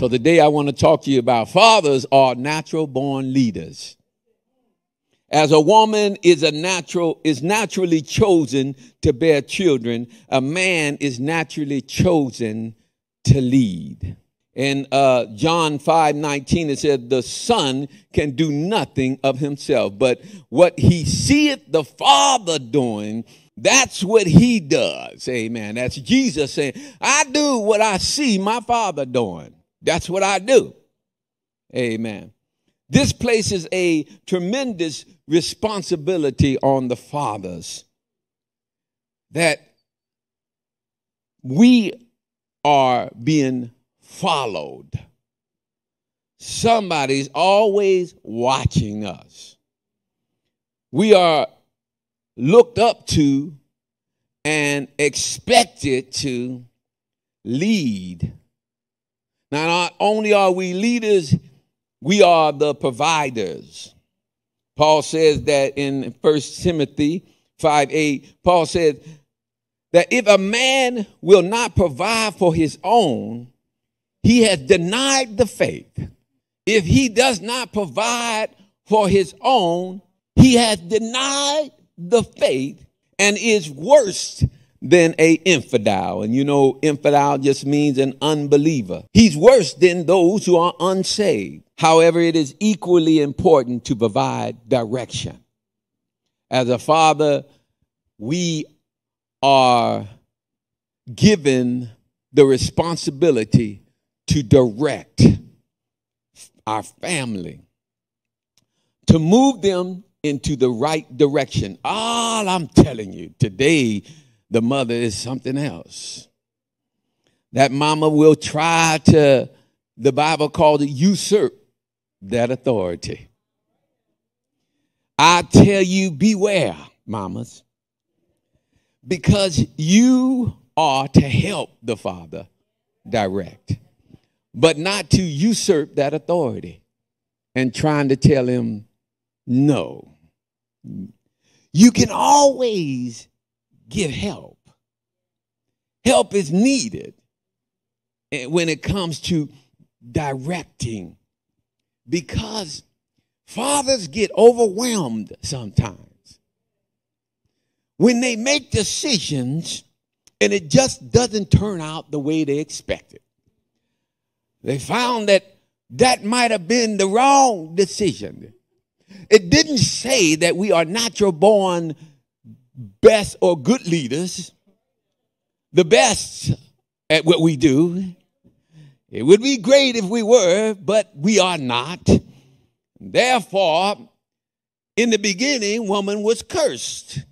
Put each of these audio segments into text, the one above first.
So today I want to talk to you about fathers are natural born leaders. As a woman is a natural is naturally chosen to bear children, a man is naturally chosen to lead. In uh, John 5 19, it said, The Son can do nothing of himself, but what he seeth the Father doing, that's what he does. Amen. That's Jesus saying, I do what I see my Father doing. That's what I do. Amen. This places a tremendous responsibility on the fathers that we are being followed. Somebody's always watching us. We are looked up to and expected to lead. Now, not only are we leaders, we are the providers. Paul says that in 1 Timothy 5 8, Paul says that if a man will not provide for his own, he has denied the faith. If he does not provide for his own, he has denied the faith and is worse than a infidel. And you know, infidel just means an unbeliever. He's worse than those who are unsaved. However, it is equally important to provide direction. As a father, we are given the responsibility to direct our family, to move them into the right direction. All I'm telling you today, the mother is something else. That mama will try to, the Bible called it usurp that authority. I tell you, beware, mamas, because you are to help the father direct but not to usurp that authority and trying to tell him no. You can always give help. Help is needed eh, when it comes to directing because fathers get overwhelmed sometimes when they make decisions and it just doesn't turn out the way they expected. They found that that might have been the wrong decision. It didn't say that we are natural born best or good leaders, the best at what we do. It would be great if we were, but we are not. Therefore, in the beginning, woman was cursed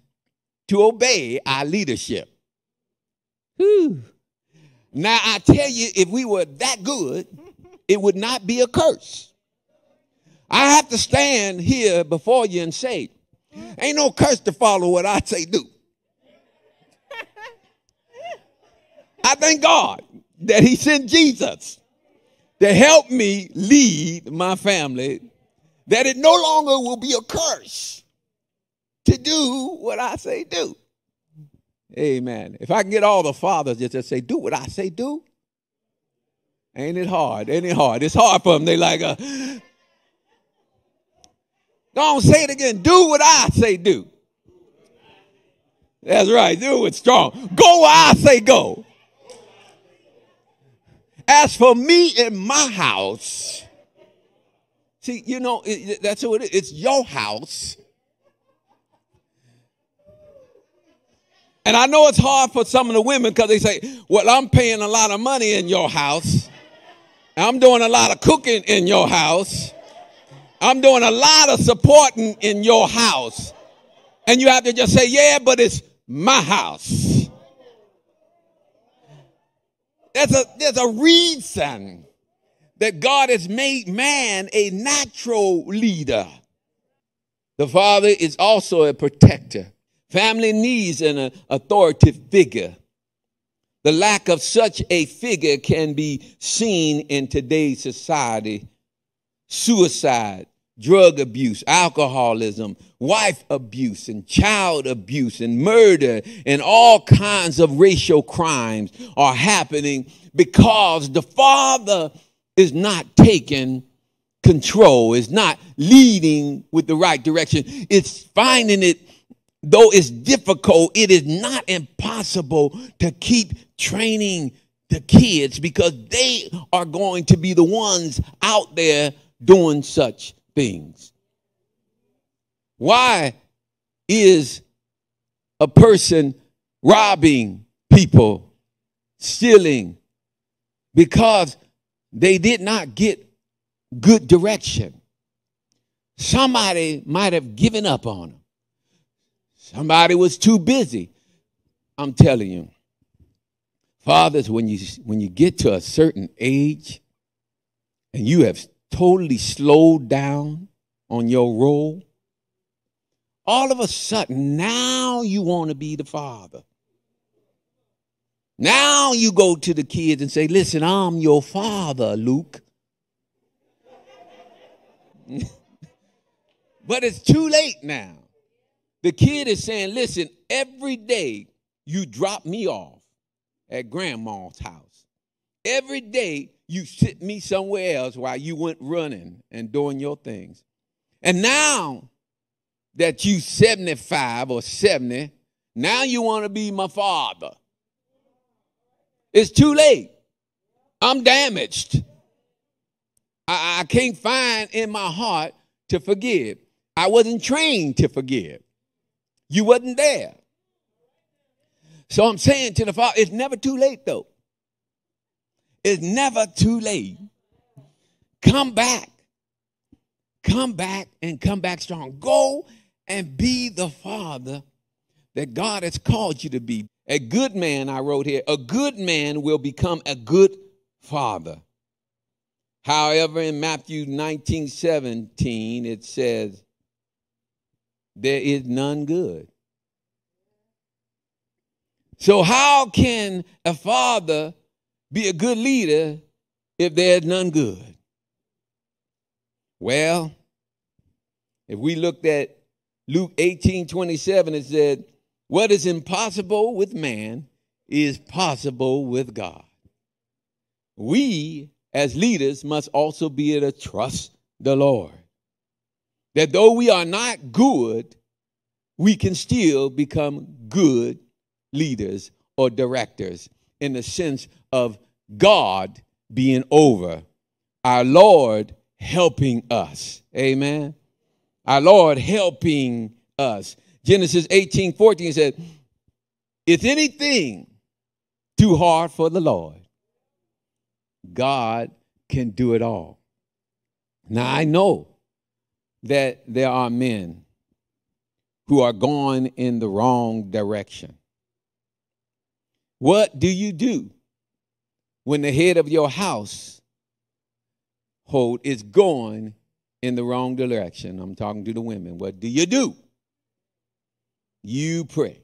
to obey our leadership. Whew. Now, I tell you, if we were that good, it would not be a curse. I have to stand here before you and say, ain't no curse to follow what I say do. I thank God that He sent Jesus to help me lead my family, that it no longer will be a curse to do what I say do. Amen. If I can get all the fathers just to say, do what I say do, ain't it hard? Ain't it hard? It's hard for them. They like, uh, don't say it again. Do what I say do. That's right. Do it strong. Go where I say go. As for me in my house, see, you know, it, that's who it is. It's your house. And I know it's hard for some of the women because they say, well, I'm paying a lot of money in your house. I'm doing a lot of cooking in your house. I'm doing a lot of supporting in your house. And you have to just say, yeah, but it's my house. There's a, there's a reason that God has made man a natural leader. The father is also a protector. Family needs an authoritative figure. The lack of such a figure can be seen in today's society. Suicide, drug abuse, alcoholism, wife abuse, and child abuse, and murder, and all kinds of racial crimes are happening because the father is not taking control, is not leading with the right direction. It's finding it, though it's difficult, it is not impossible to keep training the kids because they are going to be the ones out there doing such things. Why is a person robbing people, stealing? Because they did not get good direction. Somebody might have given up on them. Somebody was too busy. I'm telling you, fathers, when you when you get to a certain age and you have totally slowed down on your role, all of a sudden now you want to be the father. Now you go to the kids and say, Listen, I'm your father, Luke. but it's too late now. The kid is saying, Listen, every day you drop me off at grandma's house. Every day you sit me somewhere else while you went running and doing your things. And now that you 75 or 70, now you want to be my father. It's too late. I'm damaged. I, I can't find in my heart to forgive. I wasn't trained to forgive. You wasn't there. So I'm saying to the Father, it's never too late though. It's never too late. Come back. Come back and come back strong. Go and be the father that God has called you to be. A good man, I wrote here, a good man will become a good father. However, in Matthew 19 17, it says, There is none good. So, how can a father be a good leader if there's none good? Well, if we looked at Luke 18 27, it said, what is impossible with man is possible with God. We, as leaders, must also be able to trust the Lord. That though we are not good, we can still become good leaders or directors in the sense of God being over, our Lord helping us. Amen. Our Lord helping us. Genesis 18 14 said, Is anything too hard for the Lord? God can do it all. Now I know that there are men who are going in the wrong direction. What do you do when the head of your house hold is going in the wrong direction? I'm talking to the women. What do you do? You pray.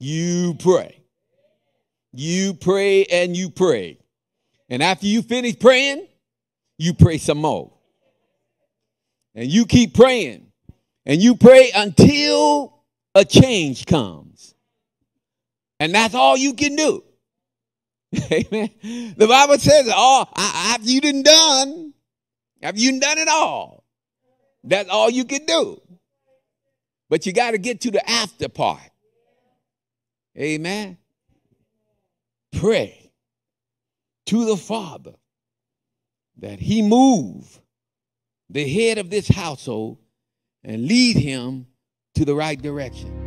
You pray. You pray and you pray. And after you finish praying, you pray some more. And you keep praying. And you pray until a change comes. And that's all you can do. Amen. The Bible says, oh, after you done done, after you done it all, that's all you can do. But you got to get to the after part. Amen. Pray to the Father that He move the head of this household and lead him to the right direction.